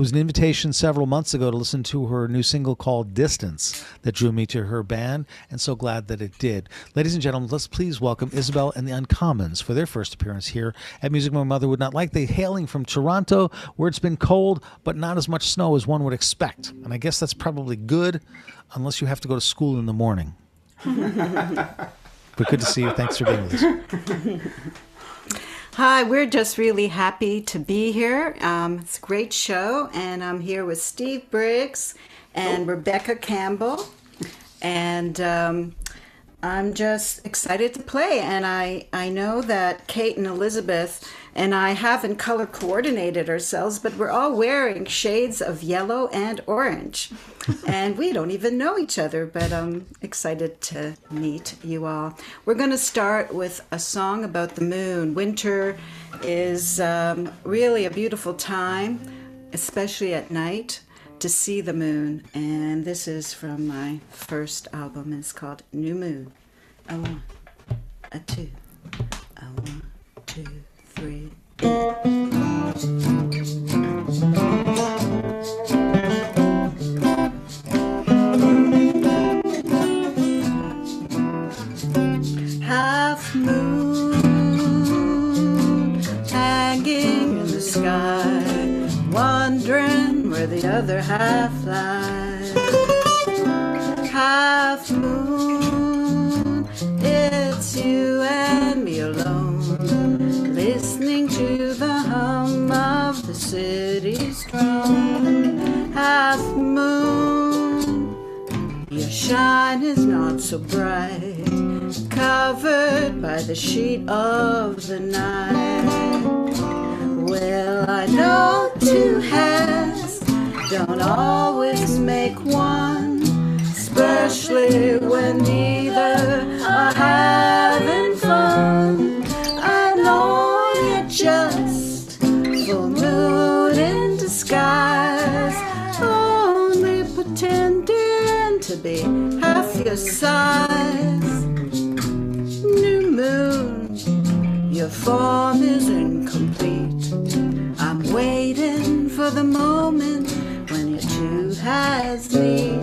was an invitation several months ago to listen to her new single called Distance that drew me to her band, and so glad that it did. Ladies and gentlemen, let's please welcome Isabel and the Uncommons for their first appearance here at Music My Mother Would Not Like. They hailing from Toronto, where it's been cold, but not as much snow as one would expect. And I guess that's probably good, unless you have to go to school in the morning. but good to see you. Thanks for being with us. Hi, we're just really happy to be here. Um, it's a great show, and I'm here with Steve Briggs and Rebecca Campbell, and um, I'm just excited to play. And I I know that Kate and Elizabeth and I haven't color coordinated ourselves, but we're all wearing shades of yellow and orange. and we don't even know each other, but I'm excited to meet you all. We're going to start with a song about the moon. Winter is um, really a beautiful time, especially at night, to see the moon. And this is from my first album. It's called New Moon. A one, a two, a one, two other half lies. Half moon, it's you and me alone listening to the hum of the city's drum. Half moon, your shine is not so bright, covered by the sheet of the night. Well, I know two heads don't always make one, especially when neither are having fun. I know you're just full moon in disguise, only pretending to be half your size. New moon, your form is incomplete. I'm waiting for the moment two halves meet.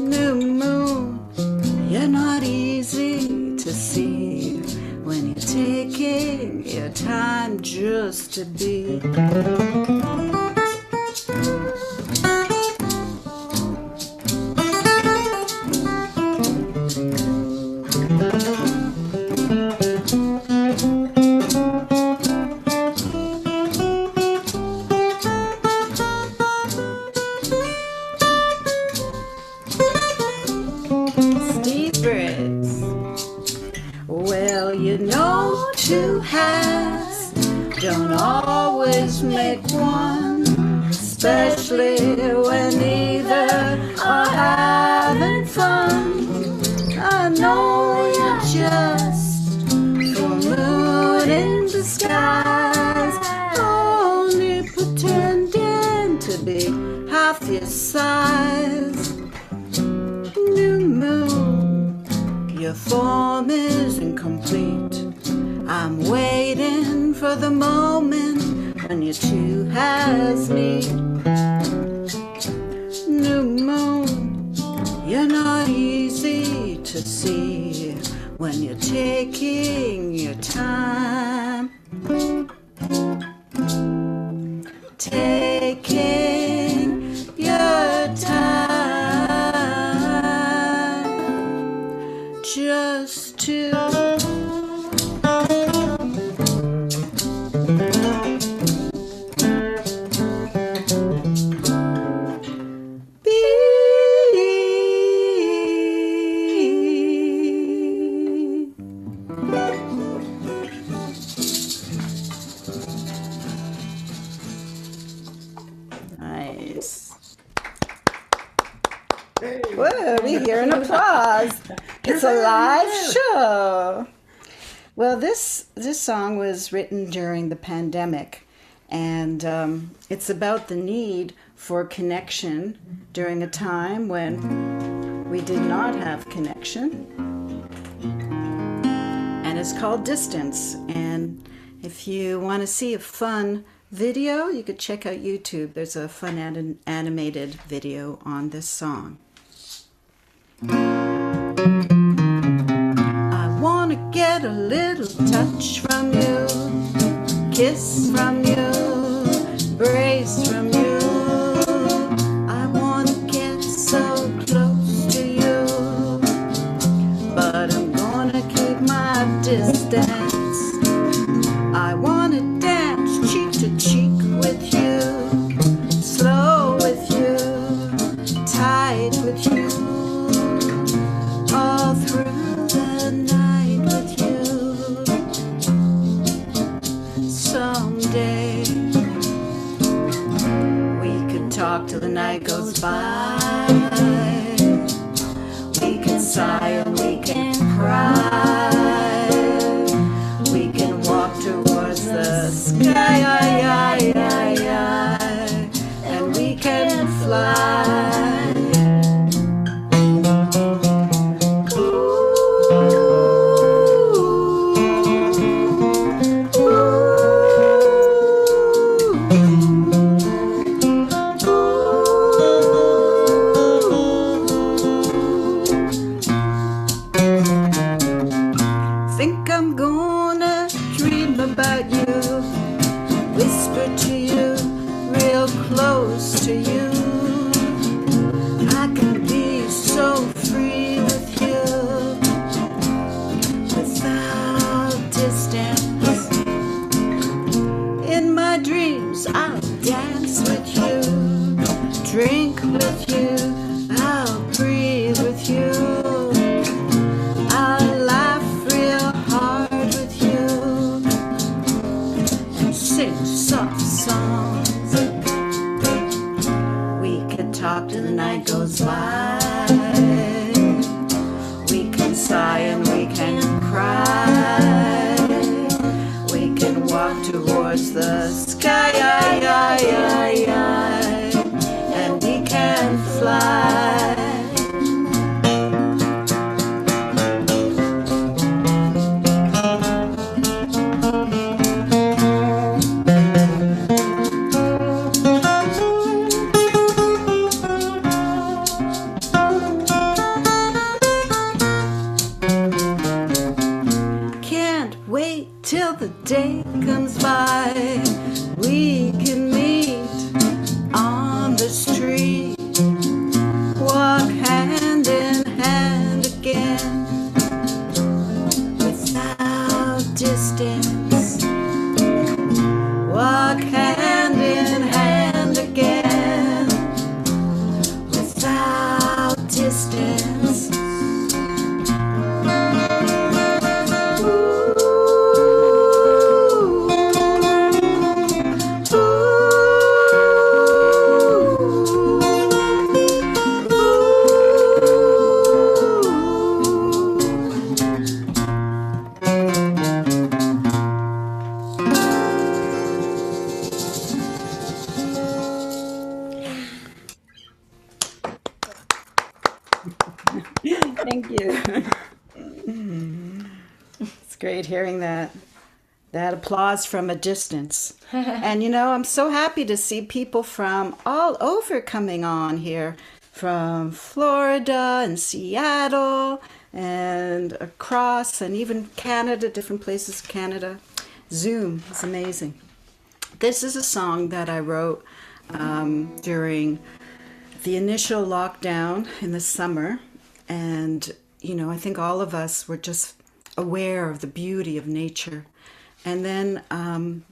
New moon, you're not easy to see when you're taking your time just to be. Is incomplete. I'm waiting for the moment when your two halves meet. New moon, you're not easy to see when you're taking your time. Taking Whoa, we hear an applause. It's a live show. Well, this this song was written during the pandemic, and um, it's about the need for connection during a time when we did not have connection. And it's called Distance. And if you want to see a fun video, you could check out YouTube. There's a fun anim- animated video on this song. I want to get a little touch from you, kiss from you, embrace from you. I want to get so close to you, but I'm gonna keep my distance. Think I'm gonna applause from a distance. and you know, I'm so happy to see people from all over coming on here from Florida and Seattle and across and even Canada, different places Canada. Zoom is amazing. This is a song that I wrote um, during the initial lockdown in the summer and you know i think all of us were just aware of the beauty of nature and then um,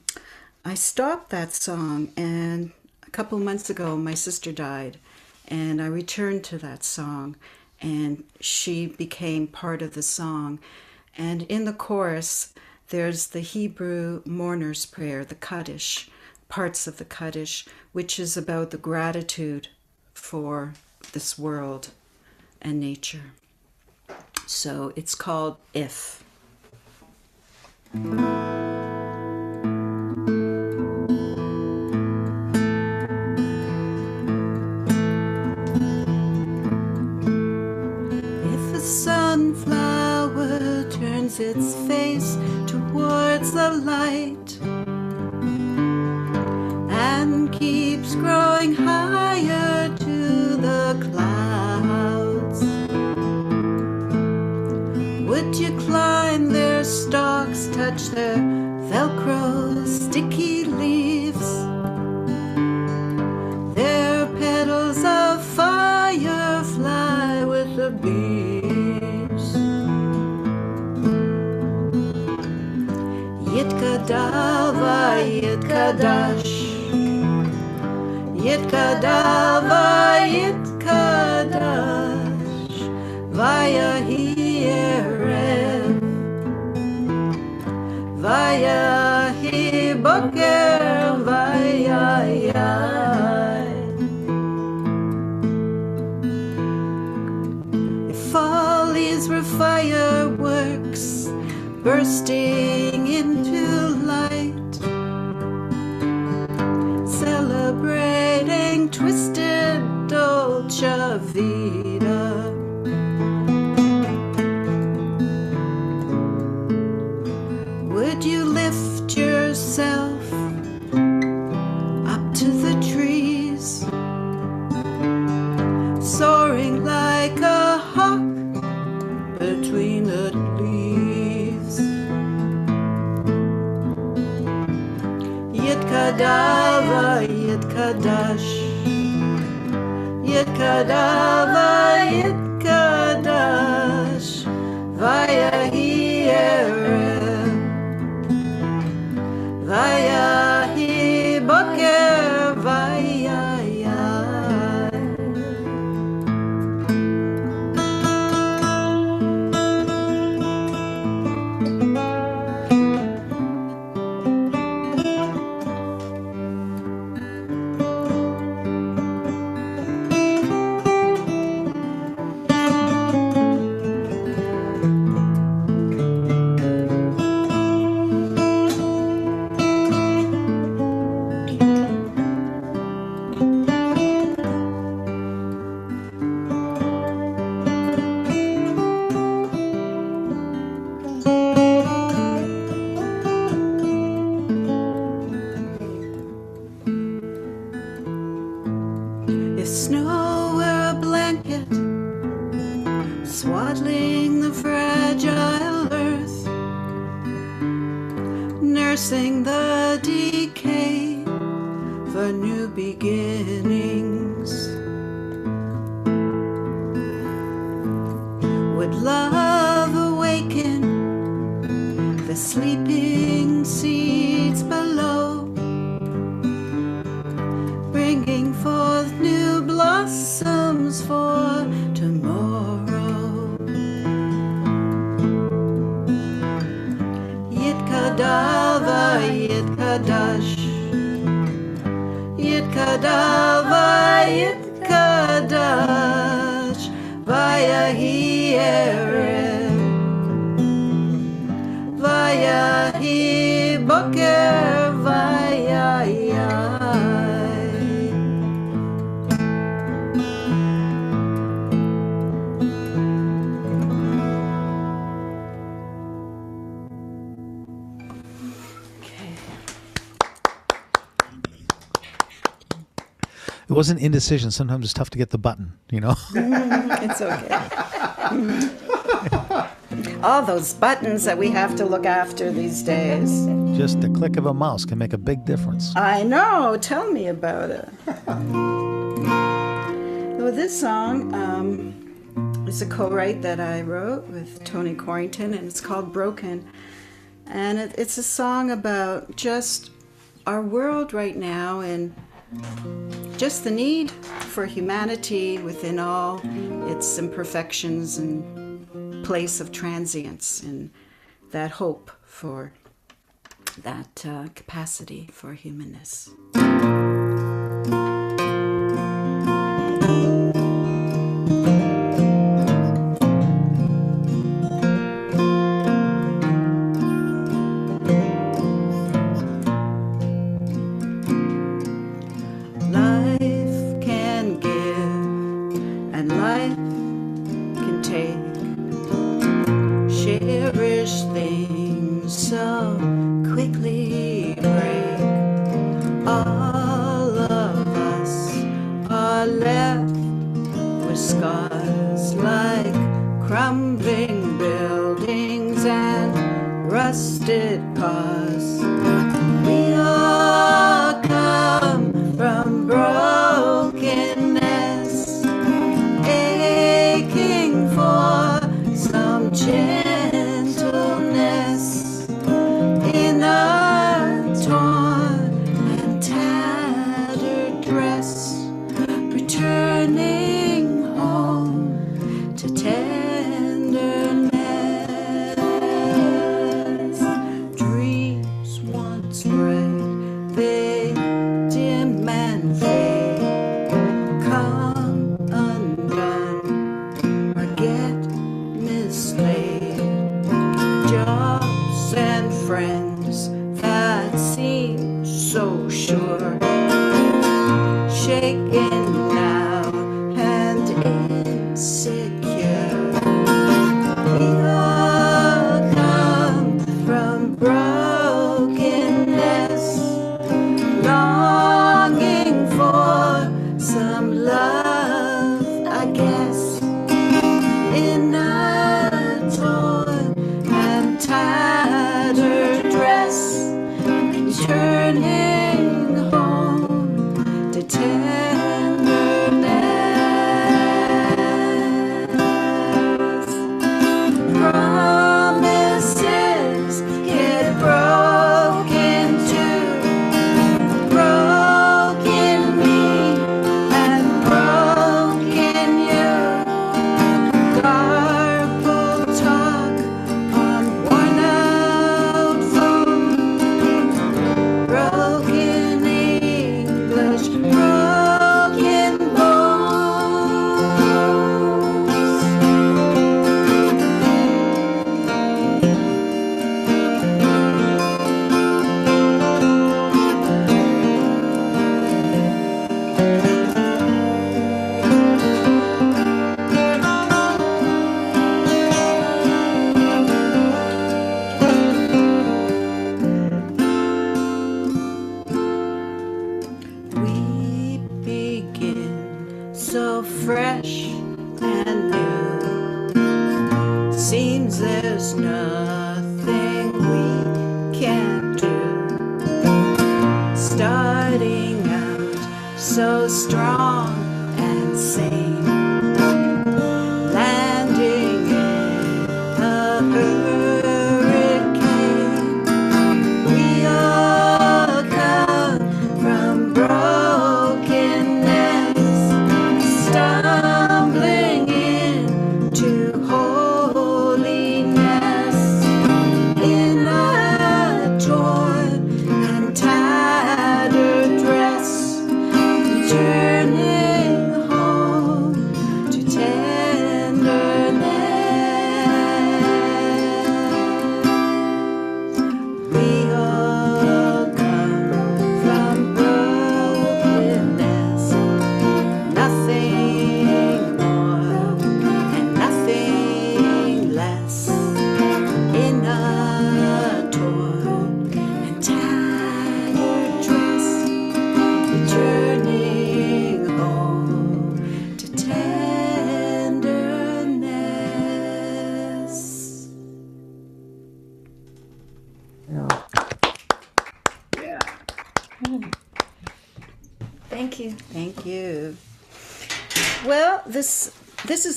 i stopped that song and a couple months ago my sister died and i returned to that song and she became part of the song and in the chorus there's the hebrew mourner's prayer the kaddish parts of the kaddish which is about the gratitude for this world and nature. So it's called If. If a sunflower turns its Yitkadava, Yitkadash. Yitkadava, Yitkadash. Vaya Hierev. Vaya Hiboker, Vaya all these were fireworks bursting beginnings, Yitkadava, Yitkadash. Vaya Hierev. Vaya Hiboker, It wasn't indecision. Sometimes it's tough to get the button, you know? It's okay. All those buttons that we have to look after these days. Just the click of a mouse can make a big difference. I know. Tell me about it. well, this song um, is a co-write that I wrote with Tony Corrington, and it's called "Broken." And it, it's a song about just our world right now and just the need for humanity within all its imperfections and place of transience and that hope for that uh, capacity for humanness.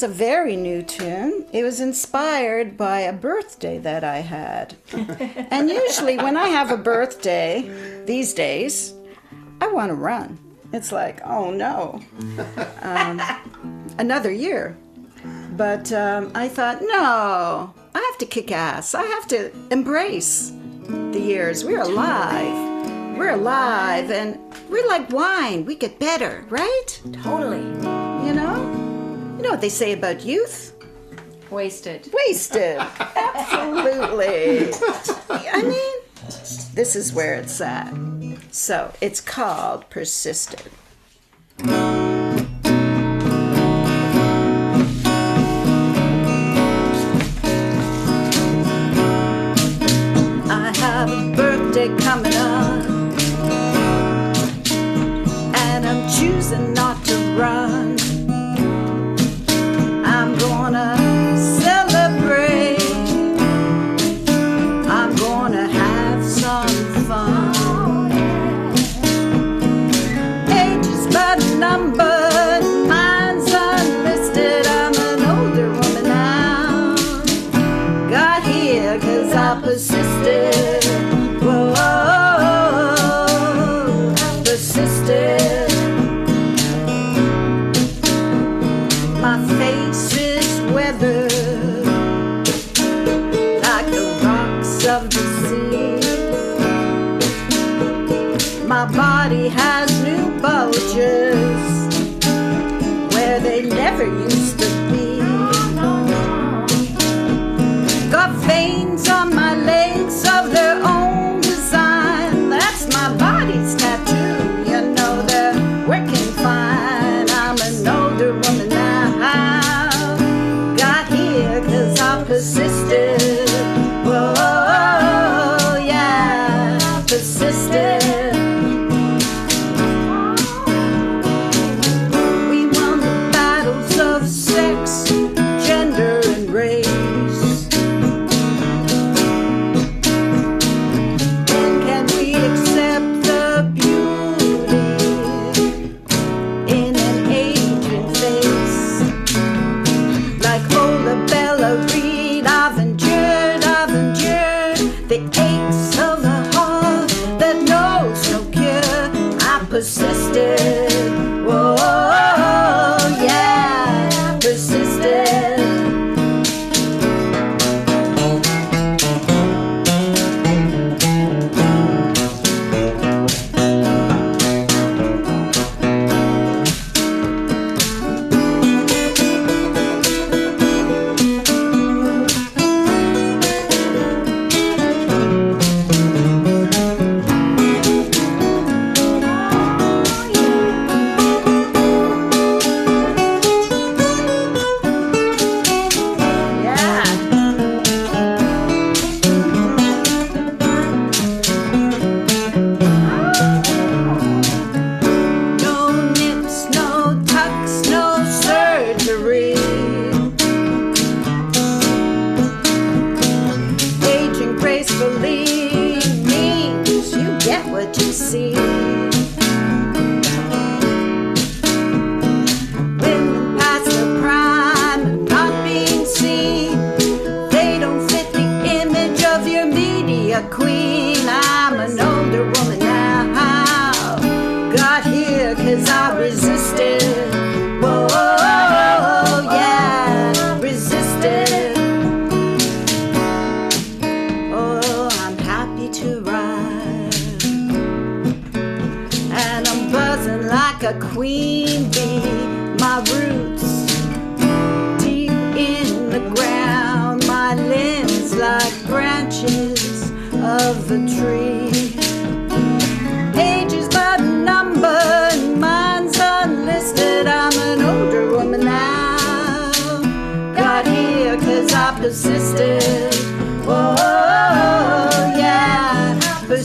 a very new tune. It was inspired by a birthday that I had. and usually, when I have a birthday these days, I want to run. It's like, oh no, um, another year. But um, I thought, no, I have to kick ass. I have to embrace the years. We're alive we're alive and we're like wine we get better right totally you know know what they say about youth? Wasted. Wasted. Absolutely. I mean, this is where it's at. So it's called persistent.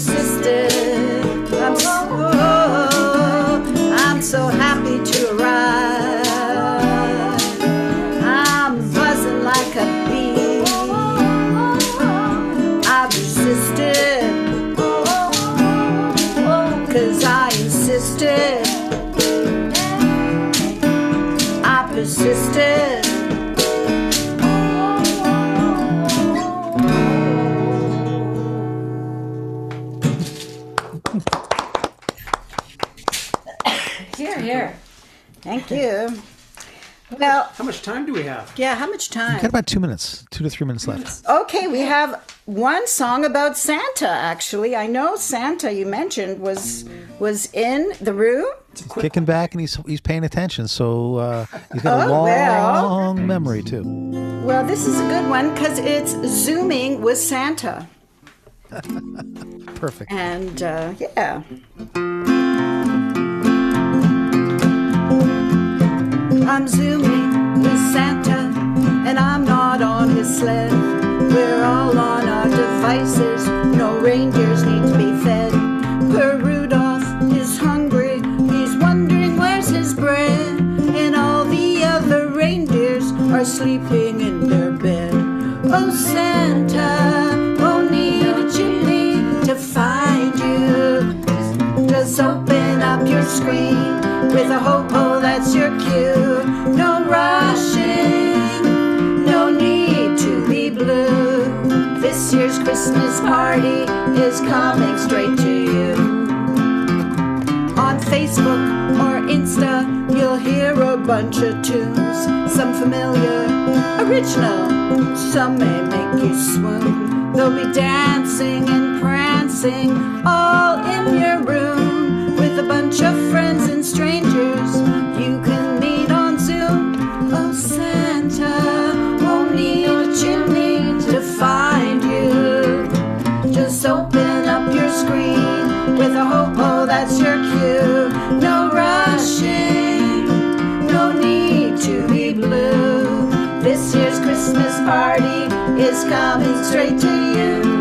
Persisted. You. Well, How much time do we have? yeah, how much time? We Got about two minutes, two to three minutes left. Okay, we have one song about Santa actually. I know Santa you mentioned was was in the room. Kicking back and he's he's paying attention, so uh, he's got a long, well. long memory too. Well, this is a good one cuz it's zooming with Santa. Perfect. And uh, yeah. I'm zooming with Santa, and I'm not on his sled. We're all on our devices, no reindeers need to be fed. Poor Rudolph is hungry, he's wondering where's his bread, and all the other reindeers are sleeping in their bed. Oh, Santa, won't to find you. Just open up your screen with a hope, oh, that's your cue. Rushing, no need to be blue. This year's Christmas party is coming straight to you. On Facebook or Insta, you'll hear a bunch of tunes. Some familiar, original, some may make you swoon. They'll be dancing and prancing all in your room with a bunch of friends and strangers. You can. Oh, Santa a chimney to find you. Just open up your screen with a hope, oh, that's your cue. No rushing, no need to be blue. This year's Christmas party is coming straight to you.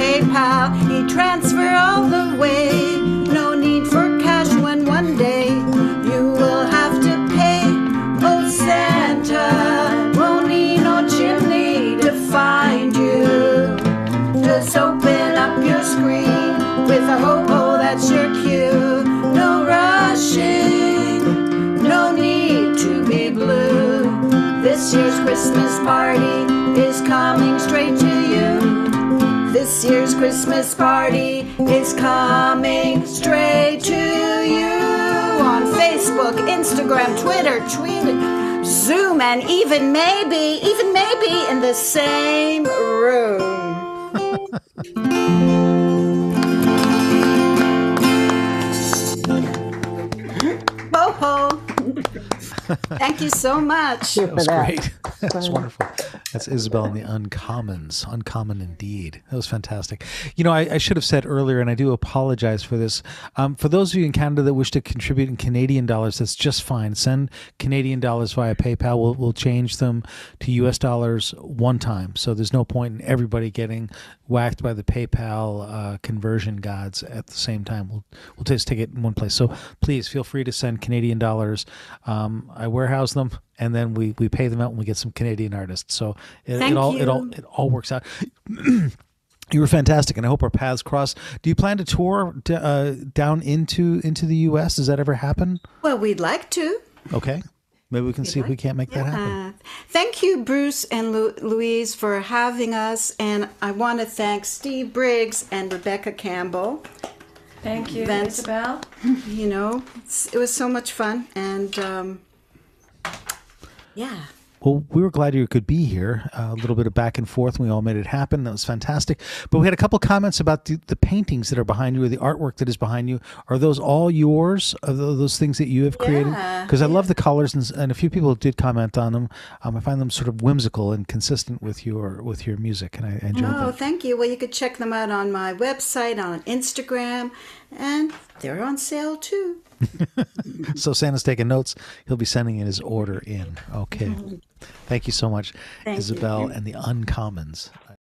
PayPal, e-transfer all the way. No need for cash when one day you will have to pay. Old Santa, won't need no chimney to find you. Just open up your screen with a hobo that's your cue. No rushing, no need to be blue. This year's Christmas party is coming straight to this year's Christmas party is coming straight to you on Facebook, Instagram, Twitter, Tweet, Zoom, and even maybe, even maybe in the same room. Boho. Thank you so much. That was great. That's wonderful. That's Isabel and the Uncommons. Uncommon indeed. That was fantastic. You know, I, I should have said earlier, and I do apologize for this. Um, for those of you in Canada that wish to contribute in Canadian dollars, that's just fine. Send Canadian dollars via PayPal. We'll, we'll change them to US dollars one time. So there's no point in everybody getting whacked by the PayPal uh, conversion gods at the same time. We'll, we'll just take it in one place. So please feel free to send Canadian dollars. Um, I warehouse them and then we, we pay them out and we get some Canadian artists. So it, Thank it all it all it all works out. you were fantastic, and I hope our paths cross. Do you plan to tour d- uh, down into into the U.S.? Does that ever happen? Well, we'd like to. Okay, maybe we can see if we can't make that happen. Uh, thank you, Bruce and Lu- Louise, for having us. And I want to thank Steve Briggs and Rebecca Campbell. Thank you, Vince. Isabel. You know, it was so much fun. And um, yeah. Well, we were glad you could be here. Uh, a little bit of back and forth. and We all made it happen. That was fantastic. But we had a couple comments about the, the paintings that are behind you or the artwork that is behind you. Are those all yours? Are tho- those things that you have created? Yeah, Because I love the colors, and, and a few people did comment on them. Um, I find them sort of whimsical and consistent with your with your music, and I, I enjoyed Oh, them. thank you. Well, you could check them out on my website, on Instagram, and they're on sale too. So Santa's taking notes. He'll be sending in his order in. Okay. Mm-hmm. Thank you so much, Thank you. Isabel and the Uncommons.